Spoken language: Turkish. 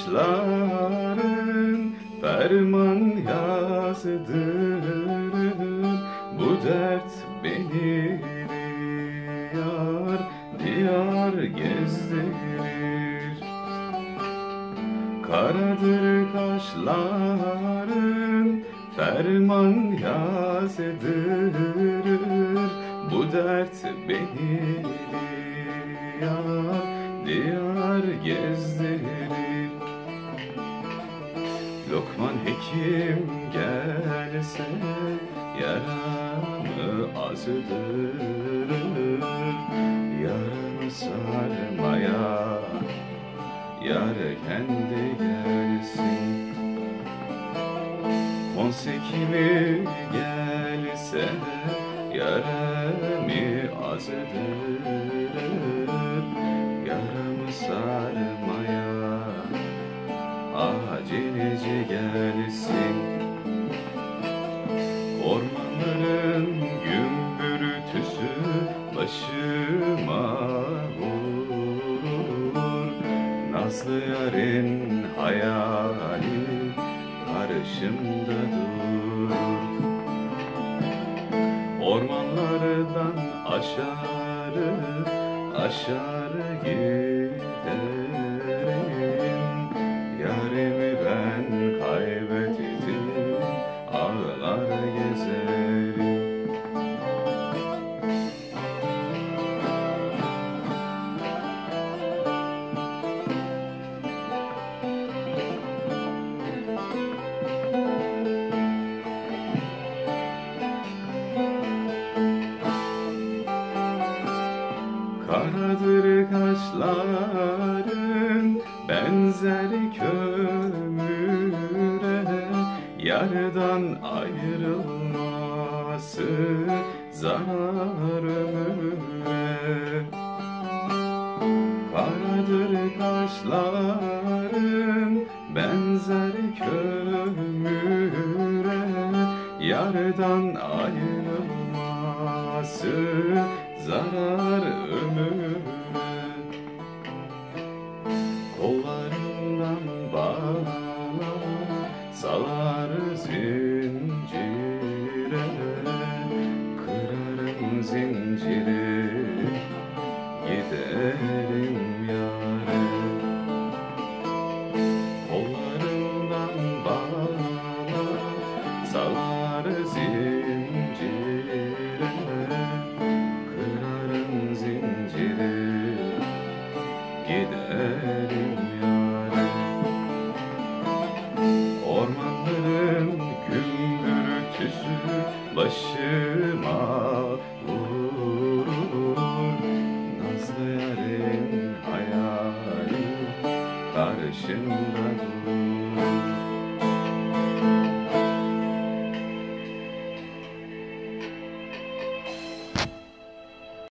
Kuşların ferman yazıdır. Bu dert beni diyar diyar gezdirir. Karadır kaşların ferman yazıdır. Bu dert beni diyar diyar gezdirir. Lokman hekim gelse yaramı azdırır Yaramı sarmaya yar kendi gelsin. Konsekimi gelse yaramı azdırır yarın hayali karşımda durur Ormanlardan aşağı aşağı giderim Karadır kaşların benzer kömüre Yardan ayrılması zarar ömüre Karadır kaşların benzer kömüre Yardan ayrılması zarar ömüre salar zincire başıma vurur. Nazlı yarın hayali karşımda